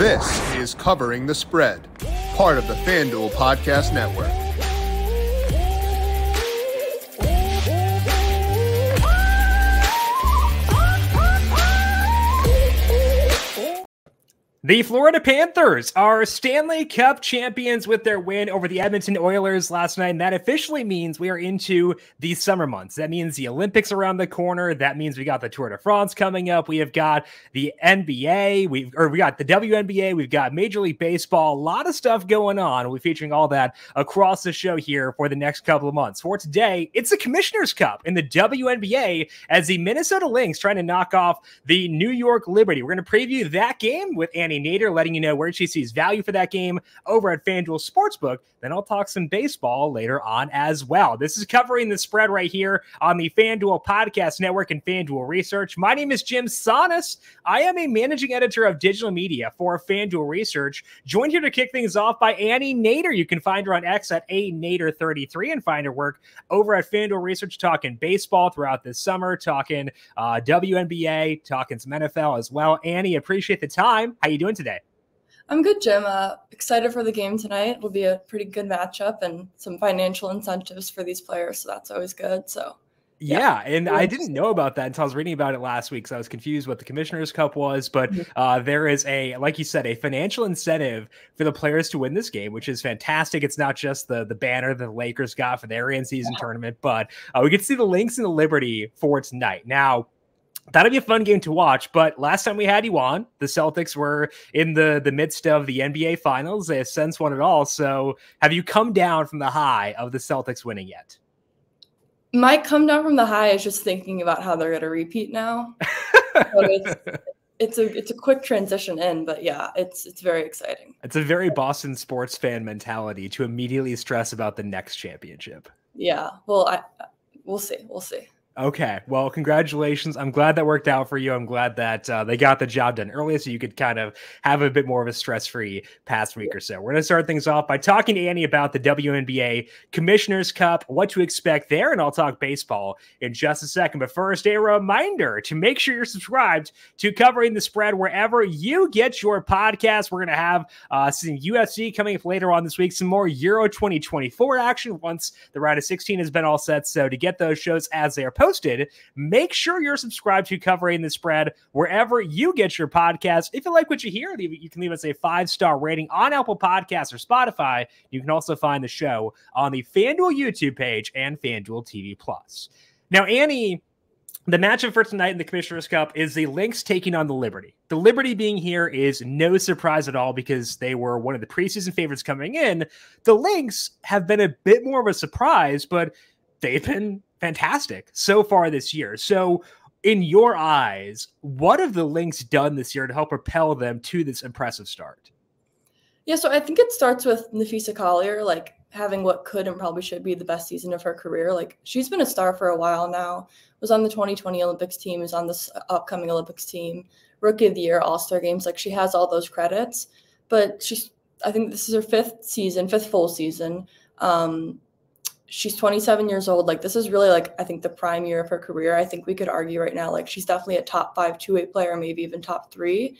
This is Covering the Spread, part of the FanDuel Podcast Network. The Florida Panthers are Stanley Cup champions with their win over the Edmonton Oilers last night. And that officially means we are into the summer months. That means the Olympics around the corner. That means we got the Tour de France coming up. We have got the NBA. We've or we got the WNBA. We've got Major League Baseball. A lot of stuff going on. We're featuring all that across the show here for the next couple of months. For today, it's the Commissioner's Cup in the WNBA as the Minnesota Lynx trying to knock off the New York Liberty. We're going to preview that game with Annie Nader, letting you know where she sees value for that game over at FanDuel Sportsbook. Then I'll talk some baseball later on as well. This is covering the spread right here on the FanDuel Podcast Network and FanDuel Research. My name is Jim Sannes. I am a managing editor of digital media for FanDuel Research. Joined here to kick things off by Annie Nader. You can find her on X at a Nader33 and find her work over at FanDuel Research, talking baseball throughout this summer, talking uh, WNBA, talking some NFL as well. Annie, appreciate the time. How you doing today? I'm good, Jim. Uh, excited for the game tonight. It'll be a pretty good matchup and some financial incentives for these players, so that's always good. So. Yeah, yeah and I didn't know about that until I was reading about it last week. So I was confused what the Commissioner's Cup was, but mm-hmm. uh, there is a, like you said, a financial incentive for the players to win this game, which is fantastic. It's not just the the banner that the Lakers got for their in season yeah. tournament, but uh, we get to see the Lynx and the Liberty for tonight. Now, that'll be a fun game to watch. But last time we had you on, the Celtics were in the the midst of the NBA Finals. They have since won it all. So, have you come down from the high of the Celtics winning yet? My come down from the high is just thinking about how they're going to repeat now. it's, it's a it's a quick transition in, but yeah, it's it's very exciting. It's a very Boston sports fan mentality to immediately stress about the next championship. Yeah, well, I we'll see, we'll see. Okay. Well, congratulations. I'm glad that worked out for you. I'm glad that uh, they got the job done early so you could kind of have a bit more of a stress free past week or so. We're going to start things off by talking to Annie about the WNBA Commissioner's Cup, what to expect there, and I'll talk baseball in just a second. But first, a reminder to make sure you're subscribed to Covering the Spread wherever you get your podcast. We're going to have uh, some UFC coming up later on this week, some more Euro 2024 action once the round of 16 has been all set. So to get those shows as they are posted, posted. Make sure you're subscribed to Covering the Spread wherever you get your podcast. If you like what you hear, you can leave us a five star rating on Apple Podcasts or Spotify. You can also find the show on the FanDuel YouTube page and FanDuel TV Plus. Now, Annie. The matchup for tonight in the Commissioner's Cup is the Lynx taking on the Liberty. The Liberty being here is no surprise at all because they were one of the preseason favorites coming in. The Lynx have been a bit more of a surprise, but they've been fantastic so far this year. So, in your eyes, what have the Lynx done this year to help propel them to this impressive start? Yeah, so I think it starts with Napheesa Collier, like having what could and probably should be the best season of her career. Like she's been a star for a while now. Was on the 2020 Olympics team, is on this upcoming Olympics team, rookie of the year, All Star games. Like she has all those credits, but she's. I think this is her fifth season, fifth full season. Um, she's 27 years old. Like this is really like I think the prime year of her career. I think we could argue right now like she's definitely a top five two way player, maybe even top three.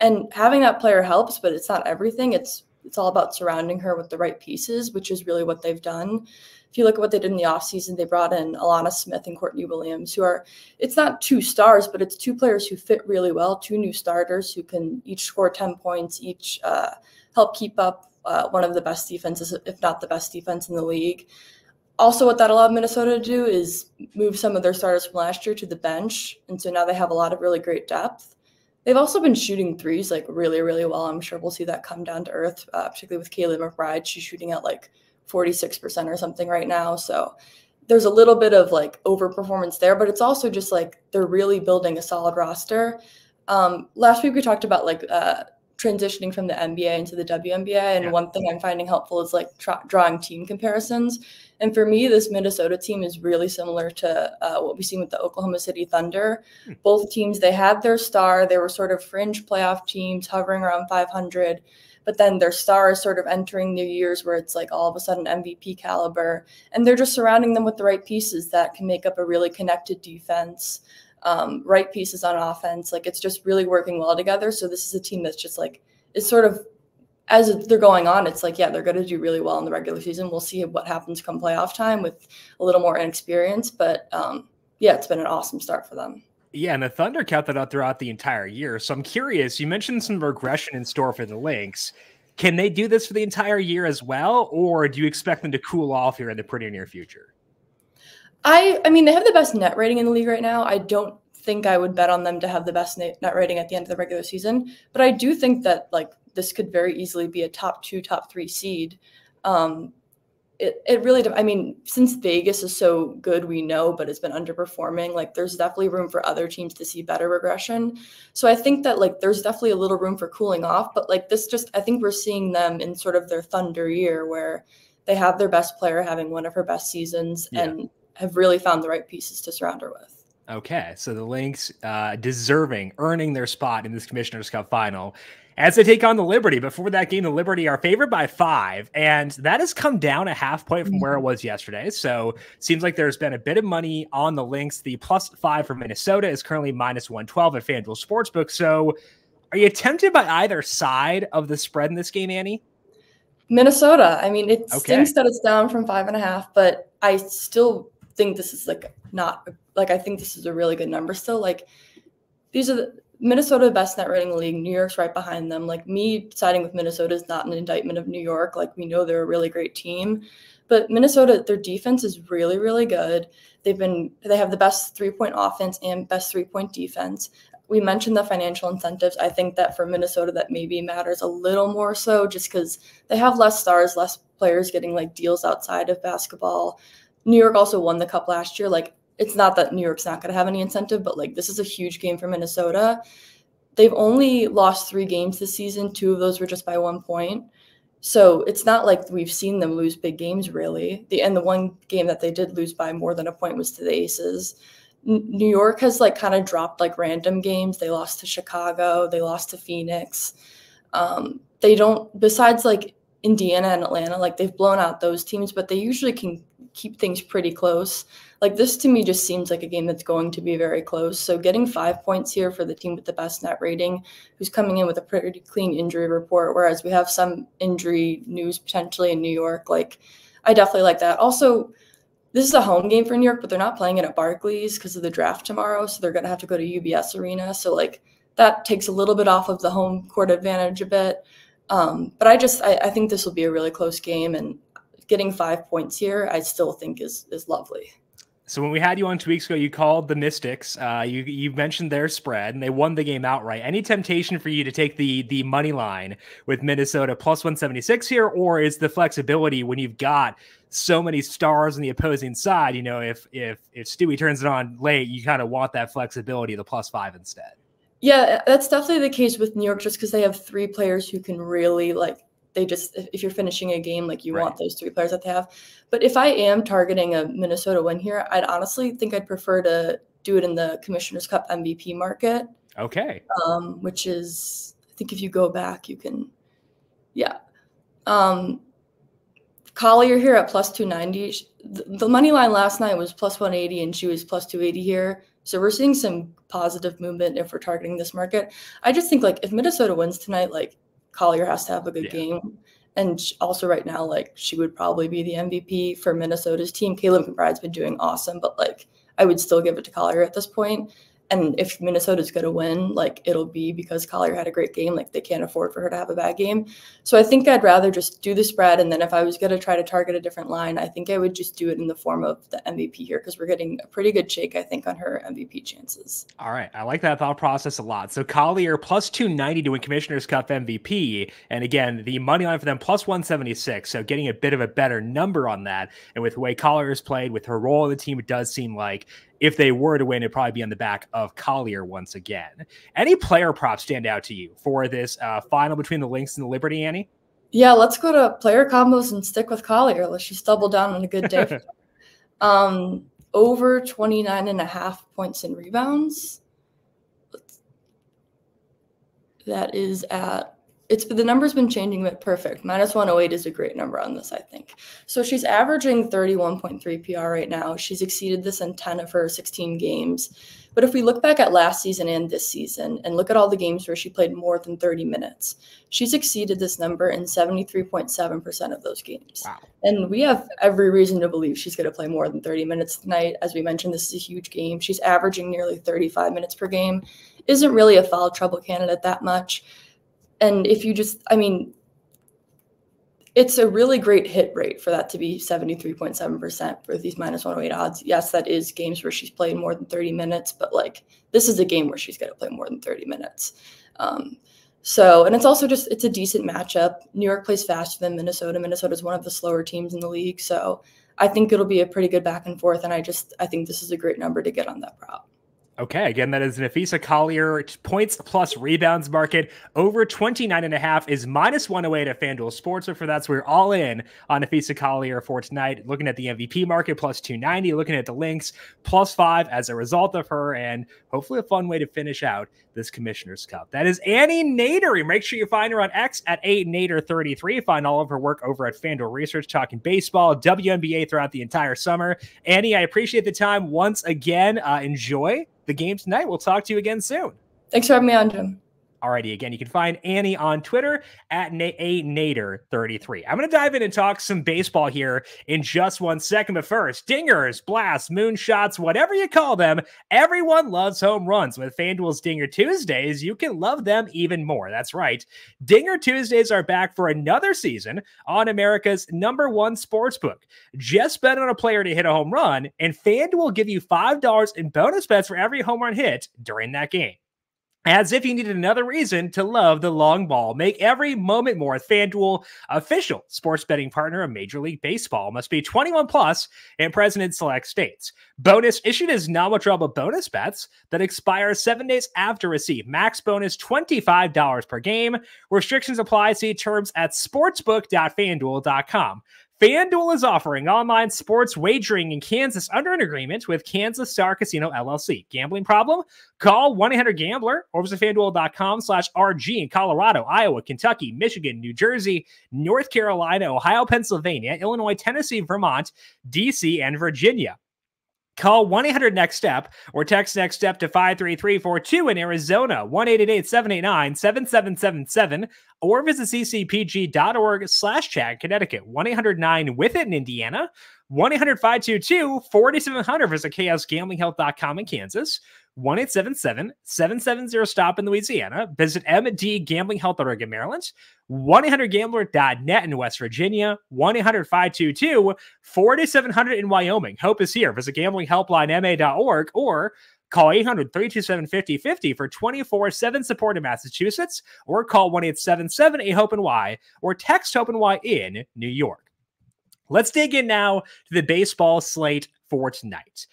And having that player helps, but it's not everything. It's it's all about surrounding her with the right pieces, which is really what they've done. If you look at what they did in the offseason, they brought in Alanna Smith and Courtney Williams, who are, it's not two stars, but it's two players who fit really well, two new starters who can each score 10 points, each uh, help keep up uh, one of the best defenses, if not the best defense in the league also what that allowed Minnesota to do is move some of their starters from last year to the bench. And so now they have a lot of really great depth. They've also been shooting threes like really, really well. I'm sure we'll see that come down to earth, uh, particularly with Kayla McBride. She's shooting at like 46% or something right now. So there's a little bit of like overperformance there, but it's also just like they're really building a solid roster. Um, last week we talked about like uh, transitioning from the NBA into the WNBA. And yeah. one thing I'm finding helpful is like drawing team comparisons. And for me, this Minnesota team is really similar to uh, what we've seen with the Oklahoma City Thunder. Hmm. Both teams, they had their star. They were sort of fringe playoff teams hovering around 500. But then their star is sort of entering new years where it's like all of a sudden MVP caliber. And they're just surrounding them with the right pieces that can make up a really connected defense um, right pieces on offense. Like it's just really working well together. So this is a team that's just like it's sort of as they're going on, it's like, yeah, they're going to do really well in the regular season. We'll see what happens come playoff time with a little more inexperience. But um, yeah, it's been an awesome start for them. Yeah, and the Thunder kept that up throughout the entire year. So I'm curious, you mentioned some regression in store for the Lynx. Can they do this for the entire year as well, or do you expect them to cool off here in the pretty near future? I I mean, they have the best net rating in the league right now. I don't think I would bet on them to have the best net rating at the end of the regular season, but I do think that like this could very easily be a top two, top three seed. Um, it, it really, I mean, since Vegas is so good, we know, but it's been underperforming. Like, there's definitely room for other teams to see better regression. So I think that, like, there's definitely a little room for cooling off. But, like, this just, I think we're seeing them in sort of their thunder year where they have their best player having one of her best seasons yeah. and have really found the right pieces to surround her with. Okay, so the Lynx uh, deserving, earning their spot in this Commissioner's Cup final as they take on the Liberty. Before that game, the Liberty are favored by five, and that has come down a half point from where it mm-hmm. was yesterday. So seems like there's been a bit of money on the Lynx. The plus five for Minnesota is currently minus 112 at FanDuel Sportsbook. So are you tempted by either side of the spread in this game, Annie? Minnesota. I mean, it okay. stinks that it's down from five and a half, but I still think this is like not like I think this is a really good number still. Like these are the Minnesota best net rating league. New York's right behind them. Like me siding with Minnesota is not an indictment of New York. Like we know they're a really great team, but Minnesota, their defense is really, really good. They've been they have the best three point offense and best three point defense. We mentioned the financial incentives. I think that for Minnesota, that maybe matters a little more so, just because they have less stars, less players getting like deals outside of basketball. New York also won the cup last year. Like it's not that New York's not going to have any incentive, but like this is a huge game for Minnesota. They've only lost three games this season. Two of those were just by one point. So it's not like we've seen them lose big games really. The and the one game that they did lose by more than a point was to the Aces. N- New York has like kind of dropped like random games. They lost to Chicago. They lost to Phoenix. Um, they don't besides like Indiana and Atlanta, like they've blown out those teams, but they usually can keep things pretty close. Like this to me just seems like a game that's going to be very close. So getting five points here for the team with the best net rating, who's coming in with a pretty clean injury report, whereas we have some injury news potentially in New York. Like I definitely like that. Also, this is a home game for New York, but they're not playing it at Barclays because of the draft tomorrow. So they're gonna have to go to UBS Arena. So like that takes a little bit off of the home court advantage a bit. Um, but I just I, I think this will be a really close game and getting five points here, I still think is is lovely. So when we had you on two weeks ago, you called the Mystics. Uh, you you mentioned their spread, and they won the game outright. Any temptation for you to take the the money line with Minnesota plus one seventy six here, or is the flexibility when you've got so many stars on the opposing side? You know, if if if Stewie turns it on late, you kind of want that flexibility, the plus five instead. Yeah, that's definitely the case with New York, just because they have three players who can really like they just if you're finishing a game like you right. want those three players that they have. But if i am targeting a minnesota win here i'd honestly think i'd prefer to do it in the commissioners cup mvp market. Okay. Um, which is i think if you go back you can yeah. Um, collier here at plus 290 the money line last night was plus 180 and she was plus 280 here. So we're seeing some positive movement if we're targeting this market. I just think like if minnesota wins tonight like Collier has to have a good yeah. game. And also, right now, like she would probably be the MVP for Minnesota's team. Kayla McBride's been doing awesome, but like I would still give it to Collier at this point. And if Minnesota's going to win, like it'll be because Collier had a great game. Like they can't afford for her to have a bad game. So I think I'd rather just do the spread. And then if I was going to try to target a different line, I think I would just do it in the form of the MVP here because we're getting a pretty good shake, I think, on her MVP chances. All right. I like that thought process a lot. So Collier plus 290 to win Commissioner's Cup MVP. And again, the money line for them plus 176. So getting a bit of a better number on that. And with the way Collier has played, with her role in the team, it does seem like if they were to win, it'd probably be on the back of Collier once again. Any player props stand out to you for this uh, final between the Lynx and the Liberty, Annie? Yeah, let's go to player combos and stick with Collier. Let's just double down on a good day. um, over 29 and a half points and rebounds. That is at it's the number's been changing but perfect. Minus 108 is a great number on this i think. So she's averaging 31.3 pr right now. She's exceeded this in 10 of her 16 games. But if we look back at last season and this season and look at all the games where she played more than 30 minutes she's exceeded this number in 73.7% of those games. Wow. and we have every reason to believe she's going to play more than 30 minutes tonight. As we mentioned this is a huge game. She's averaging nearly 35 minutes per game. Isn't really a foul trouble candidate that much and if you just, I mean, it's a really great hit rate for that to be 73.7% for these minus 108 odds. Yes, that is games where she's played more than 30 minutes, but like this is a game where she's going to play more than 30 minutes. Um, so, and it's also just, it's a decent matchup. New York plays faster than Minnesota. Minnesota is one of the slower teams in the league. So I think it'll be a pretty good back and forth. And I just, I think this is a great number to get on that prop. Okay, again, that is Napheesa Collier points plus rebounds market over 29 and a half is minus 108 at FanDuel Sportsbook for that. So we're all in on Napheesa Collier for tonight. Looking at the MVP market plus 290, looking at the Lynx plus five as a result of her, and hopefully a fun way to finish out this Commissioner's Cup. That is Annie Nader. Make sure you find her on X at 8Nader33. Find all of her work over at FanDuel Research, talking baseball, WNBA throughout the entire summer. Annie, I appreciate the time once again. Uh, enjoy the game tonight. We'll talk to you again soon. Thanks for having me on, Jim. Alrighty, again, you can find Annie on Twitter at a Nader33. I'm going to dive in and talk some baseball here in just one second. But first, dingers, blasts, moonshots, whatever you call them, everyone loves home runs. With FanDuel's Dinger Tuesdays, you can love them even more. That's right. Dinger Tuesdays are back for another season on America's number one sports book. Just bet on a player to hit a home run, and FanDuel will give you $5 in bonus bets for every home run hit during that game. As if you needed another reason to love the long ball. Make every moment more. FanDuel, official sports betting partner of Major League Baseball, must be 21 plus in President select states. Bonus issued as non-withdrawable bonus bets that expire seven days after receipt. Max bonus $25 per game. Restrictions apply. See terms at sportsbook.fanduel.com. FanDuel is offering online sports wagering in Kansas under an agreement with Kansas Star Casino LLC. Gambling problem? Call 1-800-GAMBLER or visit FanDuel.com slash RG in Colorado, Iowa, Kentucky, Michigan, New Jersey, North Carolina, Ohio, Pennsylvania, Illinois, Tennessee, Vermont, DC, and Virginia. Call 1 800 Next Step or text Next Step to 53342 in Arizona, 1 789 7777, or visit ccpg.org slash chat Connecticut, 1 800 9 with it in Indiana, 1 800 522 4700 visit chaosgamblinghelp.com in Kansas, 1 877 770 STOP in Louisiana. Visit MD Gambling Health Oregon, Maryland. 1 800 Gambler.net in West Virginia. 1 800 522 4700 in Wyoming. Hope is here. Visit gamblinghelplinema.org or Call 800 327 5050 for 24 7 support in Massachusetts, or call 1 877 A Hope and Y, or text Hope and Y in New York. Let's dig in now to the baseball slate for tonight.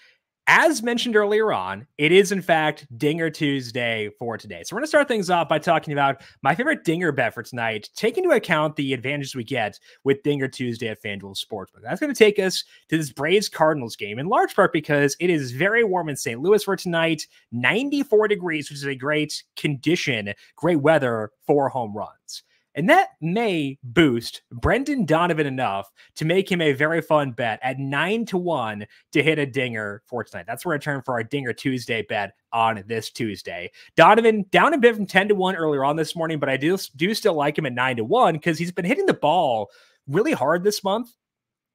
As mentioned earlier on, it is in fact Dinger Tuesday for today. So we're going to start things off by talking about my favorite Dinger bet for tonight, taking into account the advantages we get with Dinger Tuesday at FanDuel Sportsbook. That's going to take us to this Braves Cardinals game, in large part because it is very warm in St. Louis for tonight, 94 degrees, which is a great condition, great weather for home runs. And that may boost Brendan Donovan enough to make him a very fun bet at nine to one to hit a dinger for tonight. That's where I turn for our Dinger Tuesday bet on this Tuesday. Donovan down a bit from 10 to 1 earlier on this morning, but I do, do still like him at 9 to 1 because he's been hitting the ball really hard this month.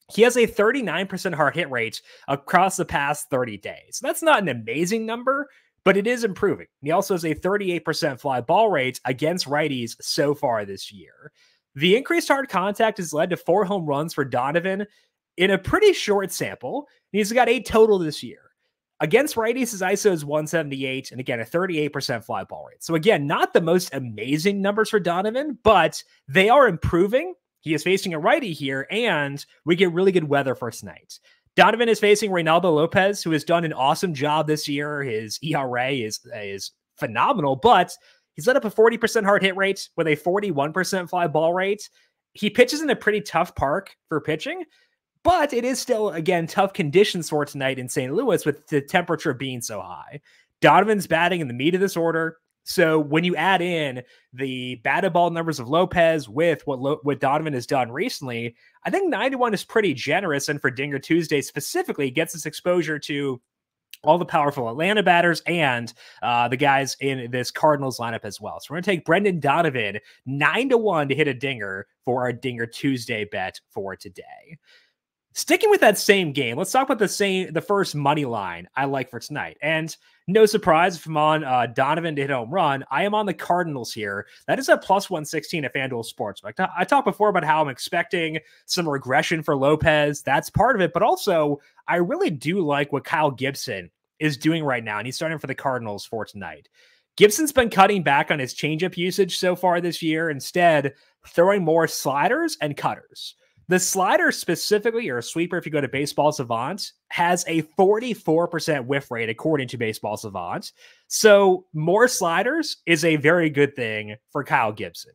He has a 39% hard hit rate across the past 30 days. That's not an amazing number, but it is improving. He also has a 38% fly ball rate against righties so far this year. The increased hard contact has led to four home runs for Donovan in a pretty short sample. He's got eight total this year. Against righties, his ISO is 178, and again, a 38% fly ball rate. So, again, not the most amazing numbers for Donovan, but they are improving. He is facing a righty here, and we get really good weather for tonight. Donovan is facing Reynaldo Lopez, who has done an awesome job this year. His ERA is is phenomenal, but he's let up a 40% hard hit rate with a 41% fly ball rate. He pitches in a pretty tough park for pitching, but it is still, again, tough conditions for tonight in St. Louis with the temperature being so high. Donovan's batting in the meat of this order, So when you add in the batted ball numbers of Lopez with what Lo- what Donovan has done recently, I think 91 is pretty generous. And for Dinger Tuesday specifically, gets us exposure to all the powerful Atlanta batters and uh, the guys in this Cardinals lineup as well. So we're going to take Brendan Donovan nine to one to hit a dinger for our Dinger Tuesday bet for today. Sticking with that same game, let's talk about the same the first money line I like for tonight. And no surprise if I'm on uh, Donovan to hit home run, I am on the Cardinals here. That is a plus 116 at FanDuel Sportsbook. I talked before about how I'm expecting some regression for Lopez. That's part of it, but also I really do like what Kyle Gibson is doing right now, and he's starting for the Cardinals for tonight. Gibson's been cutting back on his changeup usage so far this year, instead throwing more sliders and cutters. The slider specifically, or a sweeper, if you go to Baseball Savant, has a 44% whiff rate according to Baseball Savant. So more sliders is a very good thing for Kyle Gibson.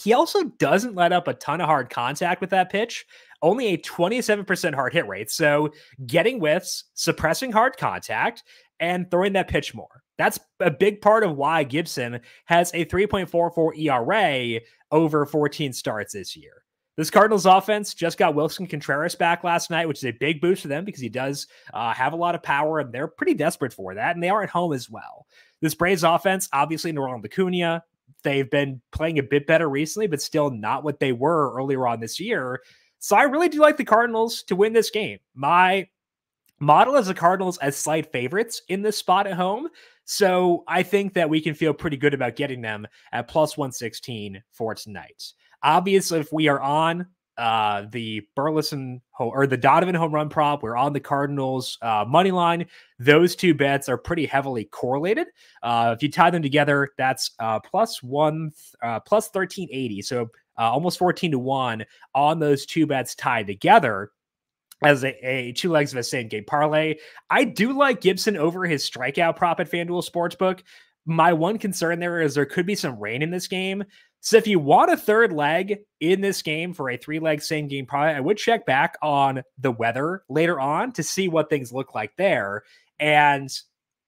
He also doesn't let up a ton of hard contact with that pitch, only a 27% hard hit rate. So getting whiffs, suppressing hard contact, and throwing that pitch more. That's a big part of why Gibson has a 3.44 ERA over 14 starts this year. This Cardinals offense just got Willson Contreras back last night, which is a big boost for them because he does uh, have a lot of power and they're pretty desperate for that. And they are at home as well. This Braves offense, obviously, Ronald Acuna, they've been playing a bit better recently, but still not what they were earlier on this year. So I really do like the Cardinals to win this game. My model as the Cardinals as slight favorites in this spot at home. So I think that we can feel pretty good about getting them at plus 116 for tonight. Obviously, if we are on uh, the Burleson or the Donovan home run prop, we're on the Cardinals uh, money line. Those two bets are pretty heavily correlated. Uh, if you tie them together, that's uh, plus one, uh, plus thirteen eighty. So uh, almost fourteen to one on those two bets tied together as a, a, two legs of a same game parlay. I do like Gibson over his strikeout prop at FanDuel Sportsbook. My one concern there is there could be some rain in this game. So if you want a third leg in this game for a three leg same game parlay, I would check back on the weather later on to see what things look like there. And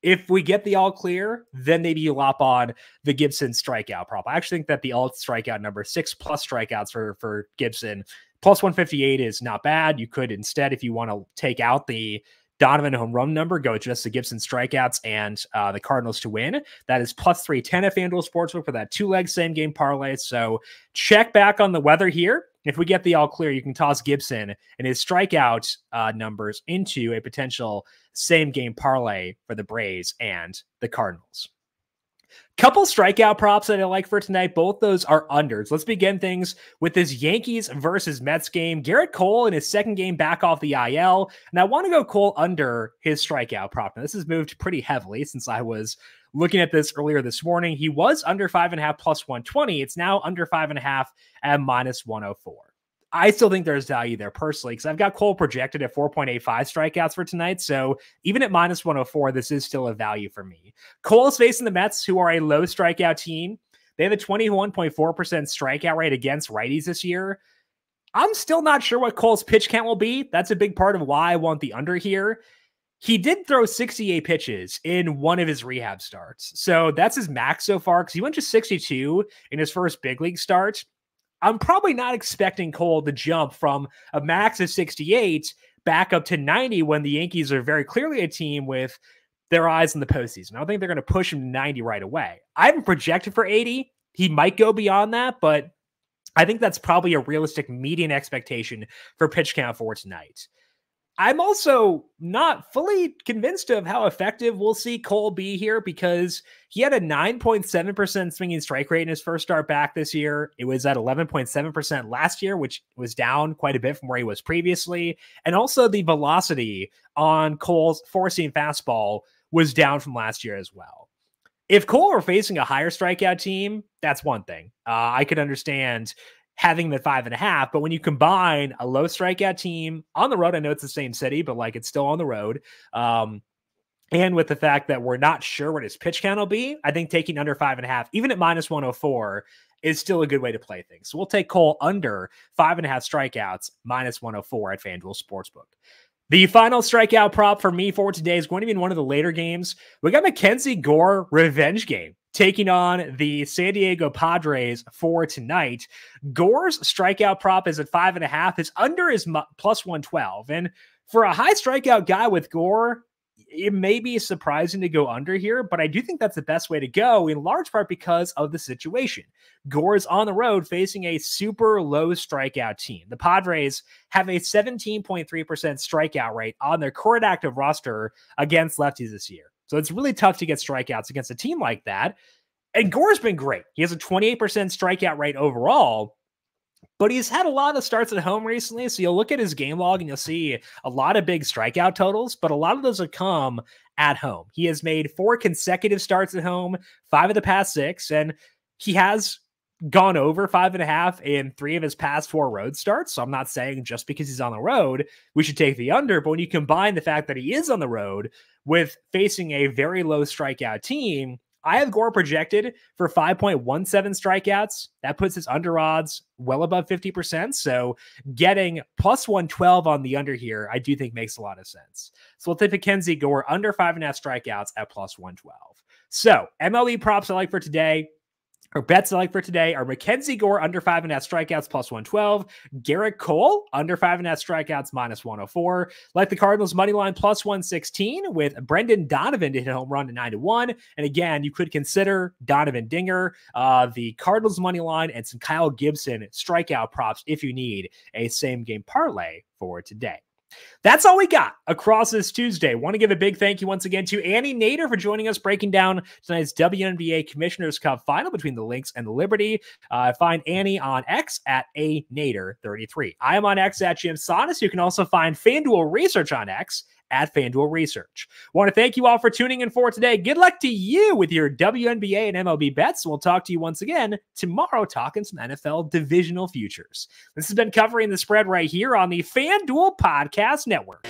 if we get the all clear, then maybe you lop on the Gibson strikeout prop. I actually think that the alt strikeout number six plus strikeouts for for Gibson plus 158 is not bad. You could instead, if you want to take out the Donovan home run number, go just the Gibson strikeouts and uh, the Cardinals to win. That is plus 310 at FanDuel Sportsbook for that two leg same game parlay. So check back on the weather here. If we get the all clear, you can toss Gibson and his strikeout uh, numbers into a potential same game parlay for the Braves and the Cardinals. Couple strikeout props that I like for tonight. Both those are unders. Let's begin things with this Yankees versus Mets game. Gerrit Cole in his second game back off the IL. And I want to go Cole under his strikeout prop. Now, this has moved pretty heavily since I was looking at this earlier this morning. He was under five and a half plus 120. It's now under five and a half at minus 104. I still think there's value there personally because I've got Cole projected at 4.85 strikeouts for tonight. So even at minus 104, this is still a value for me. Cole is facing the Mets, who are a low strikeout team. They have a 21.4% strikeout rate against righties this year. I'm still not sure what Cole's pitch count will be. That's a big part of why I want the under here. He did throw 68 pitches in one of his rehab starts. So that's his max so far because he went to 62 in his first big league start. I'm probably not expecting Cole to jump from a max of 68 back up to 90 when the Yankees are very clearly a team with their eyes in the postseason. I don't think they're going to push him to 90 right away. I haven't projected for 80. He might go beyond that, but I think that's probably a realistic median expectation for pitch count for tonight. I'm also not fully convinced of how effective we'll see Cole be here because he had a 9.7% swinging strike rate in his first start back this year. It was at 11.7% last year, which was down quite a bit from where he was previously. And also the velocity on Cole's four seam fastball was down from last year as well. If Cole were facing a higher strikeout team, that's one thing. Uh, I could understand having them at five and a half. But when you combine a low strikeout team on the road, I know it's the same city, but like it's still on the road. Um, and with the fact that we're not sure what his pitch count will be, I think taking under five and a half, even at minus 104, is still a good way to play things. So we'll take Cole under five and a half strikeouts, minus 104 at FanDuel Sportsbook. The final strikeout prop for me for today is going to be in one of the later games. We got Mackenzie Gore revenge game taking on the San Diego Padres for tonight. Gore's strikeout prop is at five and a half. His under is plus 112. And for a high strikeout guy with Gore, it may be surprising to go under here, but I do think that's the best way to go in large part because of the situation. Gore is on the road facing a super low strikeout team. The Padres have a 17.3% strikeout rate on their current active roster against lefties this year. So it's really tough to get strikeouts against a team like that. And Gore's been great. He has a 28% strikeout rate overall, but he's had a lot of starts at home recently. So you'll look at his game log and you'll see a lot of big strikeout totals, but a lot of those have come at home. He has made four consecutive starts at home, five of the past six, and he has gone over five and a half in three of his past four road starts. So I'm not saying just because he's on the road, we should take the under. But when you combine the fact that he is on the road with facing a very low strikeout team, I have Gore projected for 5.17 strikeouts. That puts his under odds well above 50%. So getting plus 112 on the under here, I do think makes a lot of sense. So we'll take Mackenzie Gore under five and a half strikeouts at plus 112. So MLB props I like for today. Our bets I like for today are Mackenzie Gore under five and a half strikeouts plus 112, Gerrit Cole under five and a half strikeouts minus 104, like the Cardinals money line plus 116 with Brendan Donovan to hit a home run to 9 to 1. And again, you could consider Donovan Dinger, uh, the Cardinals money line, and some Kyle Gibson strikeout props if you need a same game parlay for today. That's all we got across this Tuesday. Want to give a big thank you once again to Annie Nader for joining us, breaking down tonight's WNBA Commissioners Cup final between the Lynx and the Liberty. Uh, find Annie on X at a Nader33. I am on X at Jim Sannes. You can also find FanDuel Research on X at FanDuel Research. Want to thank you all for tuning in for today. Good luck to you with your WNBA and MLB bets. We'll talk to you once again tomorrow talking some NFL divisional futures. This has been covering the spread right here on the FanDuel Podcast Network.